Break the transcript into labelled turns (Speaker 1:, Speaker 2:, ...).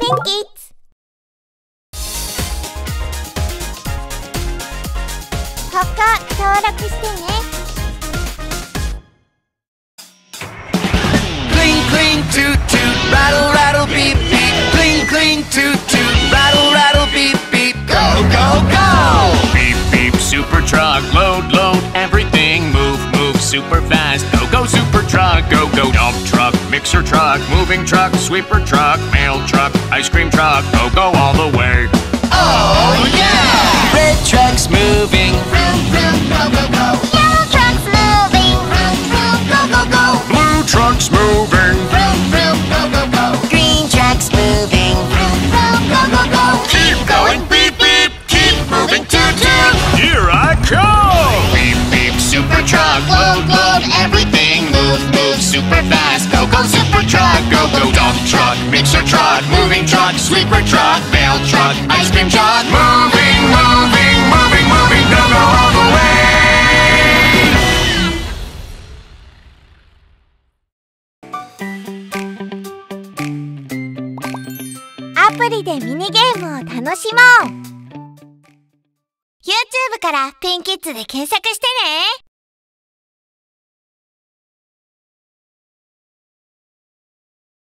Speaker 1: Pinkies ここ登録してね
Speaker 2: Cling, cling, toot, toot, rattle, rattle, beep, beep. Cling, cling, toot, toot, rattle, rattle, beep, beep. Go, go, go!
Speaker 3: Beep beep super truck, load load everything, move move super fast. Go go super truck, go go dump truck, mixer truck, moving truck, sweeper truck, mail truck, ice cream truck, go go all the way.
Speaker 2: Oh, yeah! Red truck's moving.
Speaker 1: Vroom, vroom,
Speaker 2: go, go, go.
Speaker 3: Yellow truck's moving
Speaker 2: Go, go, go! Blue truck's moving.
Speaker 3: everything, move move super fast. Go go super truck, go go dump truck, mixer truck, moving truck, sweeper truck, mail truck, ice cream truck, moving moving moving moving, go go all the way.
Speaker 1: アプリでミニゲームを楽しもう YouTube からピンキッズで検索してね